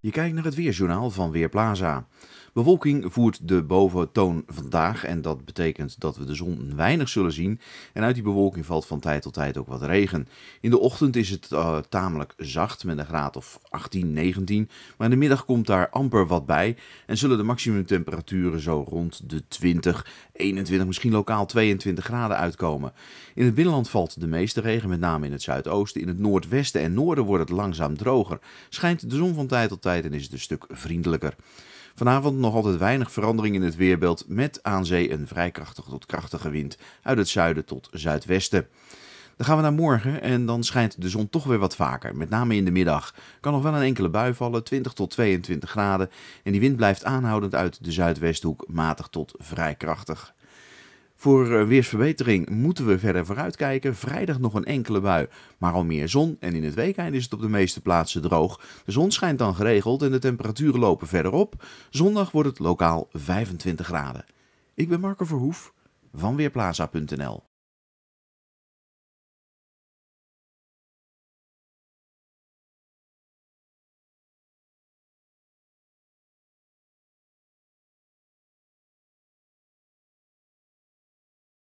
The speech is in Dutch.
Je kijkt naar het Weerjournaal van Weerplaza. Bewolking voert de boventoon vandaag en dat betekent dat we de zon weinig zullen zien. En uit die bewolking valt van tijd tot tijd ook wat regen. In de ochtend is het uh, tamelijk zacht met een graad of 18, 19. Maar in de middag komt daar amper wat bij. En zullen de maximumtemperaturen zo rond de 20, 21, misschien lokaal 22 graden uitkomen. In het binnenland valt de meeste regen, met name in het zuidoosten. In het noordwesten en noorden wordt het langzaam droger. Schijnt de zon van tijd tot tijd en is het een stuk vriendelijker. Vanavond nog altijd weinig verandering in het weerbeeld met aan zee een vrij krachtige tot krachtige wind uit het zuiden tot zuidwesten. Dan gaan we naar morgen en dan schijnt de zon toch weer wat vaker. Met name in de middag kan nog wel een enkele bui vallen, 20 tot 22 graden. En die wind blijft aanhoudend uit de zuidwesthoek, matig tot vrij krachtig. Voor eh, weersverbetering moeten we verder vooruitkijken. Vrijdag nog een enkele bui, maar al meer zon. En in het weekend is het op de meeste plaatsen droog. De zon schijnt dan geregeld en de temperaturen lopen verder op. Zondag wordt het lokaal 25 graden. Ik ben Marco Verhoef van Weerplaza.nl